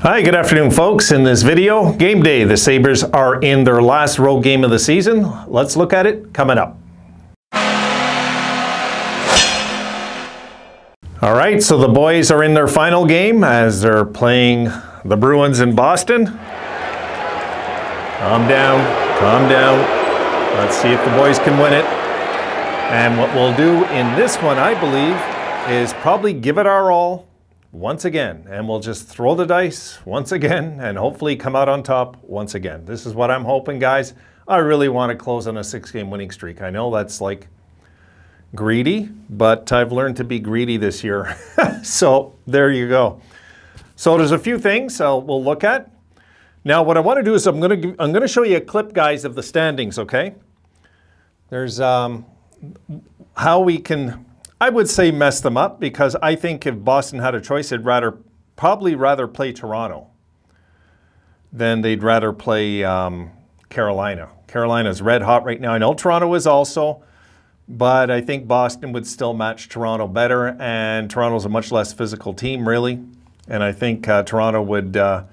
Hi, good afternoon, folks. In this video, game day. The Sabres are in their last road game of the season. Let's look at it coming up. All right, so the boys are in their final game as they're playing the Bruins in Boston. Calm down, calm down. Let's see if the boys can win it. And what we'll do in this one, I believe, is probably give it our all once again, and we'll just throw the dice once again and hopefully come out on top once again. This is what I'm hoping, guys. I really want to close on a six game winning streak. I know that's like greedy, but I've learned to be greedy this year. so there you go. So there's a few things uh, we'll look at. Now, what I want to do is I'm going to I'm going to show you a clip, guys, of the standings. Okay. There's um, how we can I would say mess them up because I think if Boston had a choice, they'd rather probably rather play Toronto than they'd rather play um, Carolina. Carolina's red hot right now. I know Toronto is also, but I think Boston would still match Toronto better, and Toronto's a much less physical team, really. And I think uh, Toronto would uh,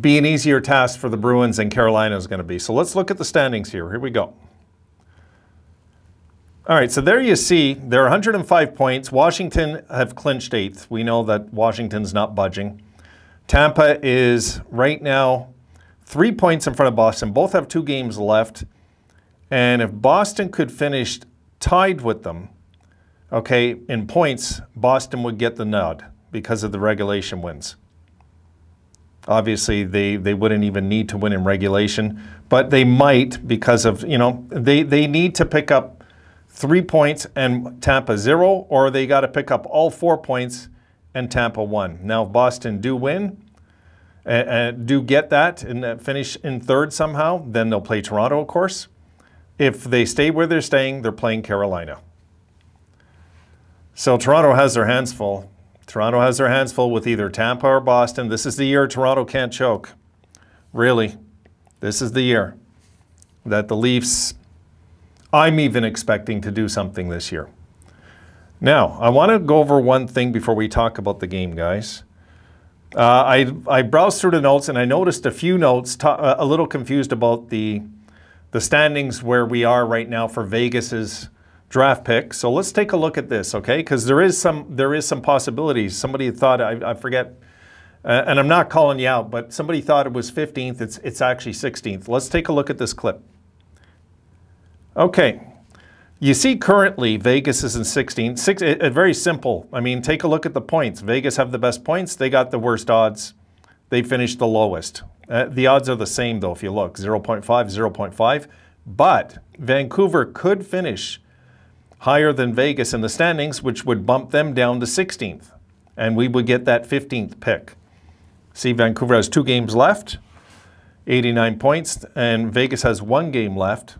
be an easier task for the Bruins than Carolina is going to be. So let's look at the standings here. Here we go. All right, so there you see, there are 105 points. Washington have clinched eighth. We know that Washington's not budging. Tampa is right now three points in front of Boston. Both have two games left. And if Boston could finish tied with them, okay, in points, Boston would get the nod because of the regulation wins. Obviously, they, they wouldn't even need to win in regulation, but they might because of, you know, they, they need to pick up three points and Tampa zero, or they got to pick up all four points and Tampa one. Now, if Boston do win, and, do get that and uh, finish in third somehow, then they'll play Toronto, of course. If they stay where they're staying, they're playing Carolina. So Toronto has their hands full. Toronto has their hands full with either Tampa or Boston. This is the year Toronto can't choke. Really. This is the year that the Leafs I'm even expecting to do something this year. Now, I want to go over one thing before we talk about the game, guys. Uh, I, I browsed through the notes and I noticed a few notes, uh, a little confused about the, the standings where we are right now for Vegas's draft pick. So let's take a look at this, okay? Because there is some there is some possibilities. Somebody thought I, I forget, uh, and I'm not calling you out, but somebody thought it was 15th. It's it's actually 16th. Let's take a look at this clip. Okay. You see currently Vegas is in 16. Six, it, it, very simple. I mean, take a look at the points. Vegas have the best points. They got the worst odds. They finished the lowest. Uh, the odds are the same though if you look, 0.5, 0.5. But Vancouver could finish higher than Vegas in the standings, which would bump them down to 16th. And we would get that 15th pick. See, Vancouver has two games left, 89 points, and Vegas has one game left,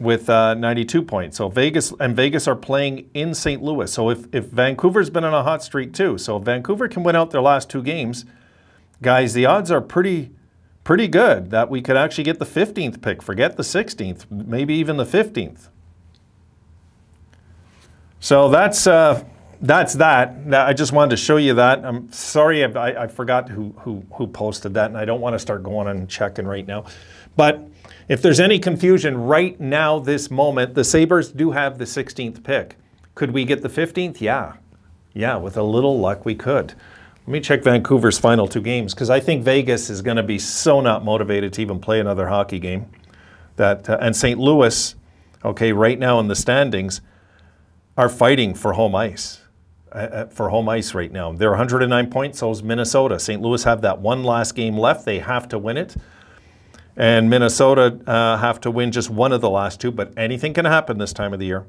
with uh, 92 points. So Vegas and Vegas are playing in St. Louis. So if, if Vancouver's been on a hot streak too, so Vancouver can win out their last two games, guys, the odds are pretty pretty good that we could actually get the 15th pick. Forget the 16th, maybe even the 15th. So that's uh, that's that. I just wanted to show you that. I'm sorry I, I forgot who, who who posted that, and I don't want to start going and checking right now, but. If there's any confusion right now, this moment, the Sabres do have the 16th pick. Could we get the 15th? Yeah. Yeah, with a little luck, we could. Let me check Vancouver's final two games because I think Vegas is going to be so not motivated to even play another hockey game. That uh, and St. Louis, okay, right now in the standings, are fighting for home ice. Uh, uh for home ice right now, they're 109 points. So is Minnesota. St. Louis have that one last game left. They have to win it. And Minnesota uh, have to win just one of the last two, but anything can happen this time of the year.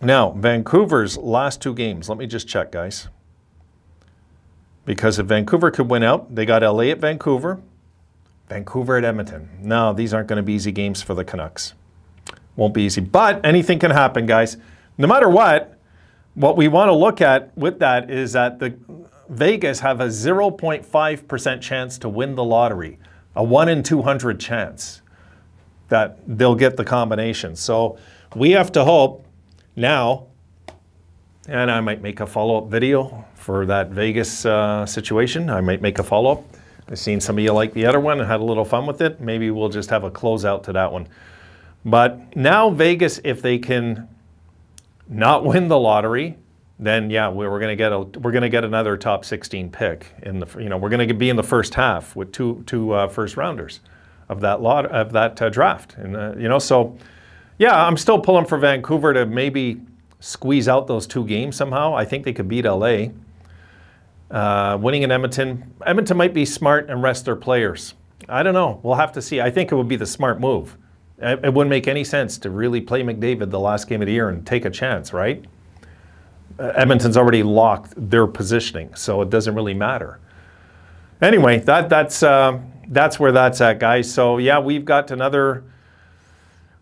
Now, Vancouver's last two games, let me just check, guys. Because if Vancouver could win out, they got LA at Vancouver, Vancouver at Edmonton. No, these aren't going to be easy games for the Canucks. Won't be easy, but anything can happen, guys. No matter what, what we want to look at with that is that the Vegas have a 0.5% chance to win the lottery a 1 in 200 chance that they'll get the combination. So we have to hope now, and I might make a follow-up video for that Vegas uh, situation. I might make a follow up. I've seen some of you like the other one and had a little fun with it. Maybe we'll just have a closeout to that one. But now Vegas, if they can not win the lottery, then yeah, we're going to get a we're going to get another top 16 pick in the you know we're going to be in the first half with two two uh, first rounders of that lot of that uh, draft and uh, you know so yeah, I'm still pulling for Vancouver to maybe squeeze out those two games somehow. I think they could beat LA. Uh, winning in Edmonton, Edmonton might be smart and rest their players. I don't know. We'll have to see. I think it would be the smart move. It wouldn't make any sense to really play McDavid the last game of the year and take a chance, right? Edmonton's already locked their positioning, so it doesn't really matter. Anyway, that that's uh, that's where that's at, guys. So yeah, we've got another.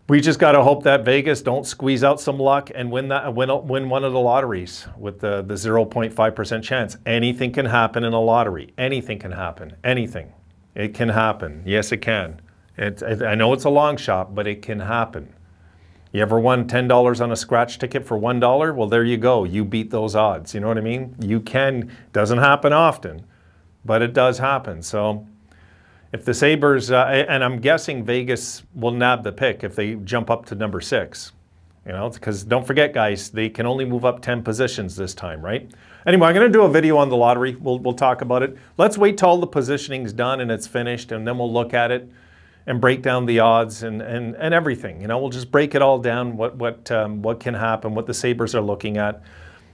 We just got to hope that Vegas don't squeeze out some luck and win that win win one of the lotteries with the the 0.5% chance. Anything can happen in a lottery. Anything can happen. Anything. It can happen. Yes, it can. It, I know it's a long shot, but it can happen. You ever won $10 on a scratch ticket for $1? Well, there you go. You beat those odds. You know what I mean? You can, doesn't happen often, but it does happen. So if the Sabres, uh, and I'm guessing Vegas will nab the pick if they jump up to number six. You know, because don't forget, guys, they can only move up 10 positions this time, right? Anyway, I'm going to do a video on the lottery. We'll, we'll talk about it. Let's wait till the positioning's done and it's finished, and then we'll look at it and break down the odds and, and, and everything. You know, we'll just break it all down, what, what, um, what can happen, what the Sabres are looking at.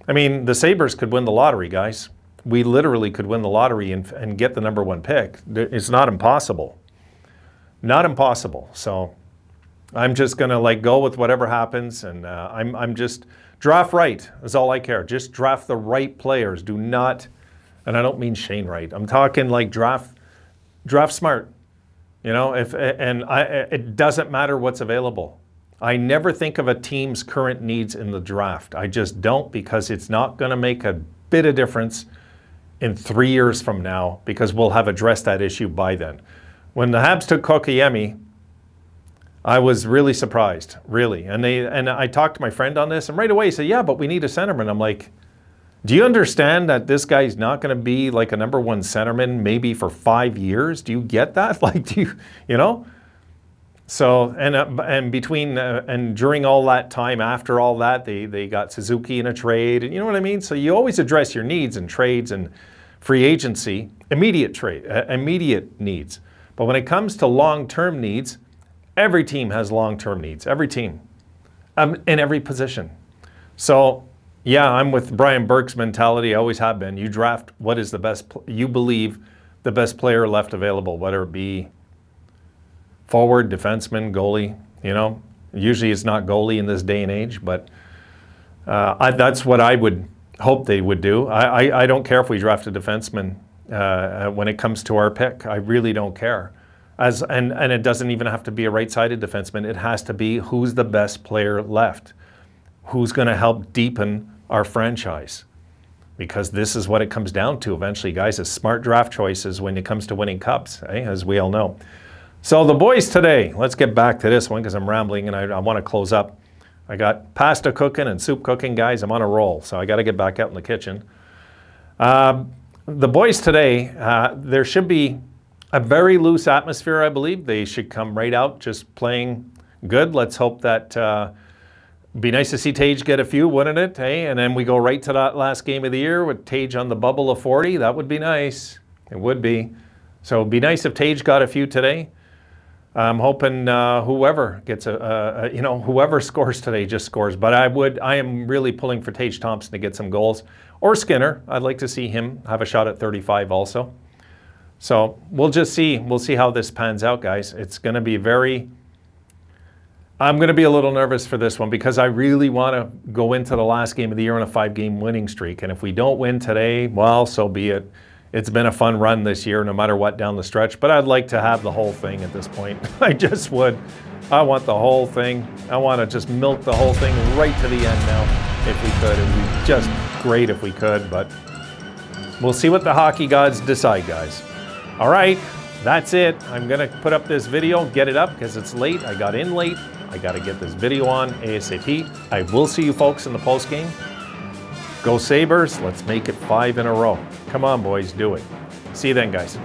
I mean, the Sabres could win the lottery, guys. We literally could win the lottery and, and get the number one pick. It's not impossible. Not impossible. So I'm just going to like go with whatever happens. And uh, I'm, I'm just draft right is all I care. Just draft the right players. Do not, and I don't mean Shane Wright. I'm talking like draft, draft smart. You know, if and I, it doesn't matter what's available. I never think of a team's current needs in the draft. I just don't because it's not going to make a bit of difference in three years from now because we'll have addressed that issue by then. When the Habs took Kotkaniemi, I was really surprised, really. And they and I talked to my friend on this, and right away he said, "Yeah, but we need a centerman." I'm like, do you understand that this guy's not going to be like a number one centerman maybe for five years? Do you get that? Like, do you, you know? So, and, uh, and between, uh, and during all that time, after all that, they, they got Suzuki in a trade, and you know what I mean? So you always address your needs and trades and free agency, immediate trade, uh, immediate needs. But when it comes to long-term needs, every team has long-term needs, every team, um, in every position. So yeah, I'm with Brian Burke's mentality. I always have been. You draft what is the best, you believe the best player left available, whether it be forward, defenseman, goalie. You know, usually it's not goalie in this day and age, but uh, I, that's what I would hope they would do. I, I, I don't care if we draft a defenseman uh, when it comes to our pick. I really don't care. As, and, and it doesn't even have to be a right-sided defenseman. It has to be who's the best player left who's going to help deepen our franchise. Because this is what it comes down to eventually, guys, is smart draft choices when it comes to winning cups, eh, as we all know. So the boys today, let's get back to this one because I'm rambling and I, I want to close up. I got pasta cooking and soup cooking, guys. I'm on a roll, so I got to get back out in the kitchen. Uh, the boys today, uh, there should be a very loose atmosphere, I believe. They should come right out just playing good. Let's hope that uh, be nice to see Tage get a few, wouldn't it? Hey, and then we go right to that last game of the year with Tage on the bubble of 40. That would be nice. It would be. So it'd be nice if Tage got a few today. I'm hoping uh, whoever gets a, a, a, you know, whoever scores today just scores. But I would, I am really pulling for Tage Thompson to get some goals, or Skinner. I'd like to see him have a shot at 35 also. So we'll just see. We'll see how this pans out, guys. It's going to be very I'm going to be a little nervous for this one because I really want to go into the last game of the year on a five game winning streak. And if we don't win today, well, so be it. It's been a fun run this year, no matter what down the stretch. But I'd like to have the whole thing at this point. I just would. I want the whole thing. I want to just milk the whole thing right to the end now, if we could. It would be just great if we could, but we'll see what the hockey gods decide, guys. All right, that's it. I'm to put up this video, get it up because it's late. I got in late. I got to get this video on ASAP. I will see you folks in the post game. Go Sabres. Let's make it five in a row. Come on, boys, do it. See you then, guys.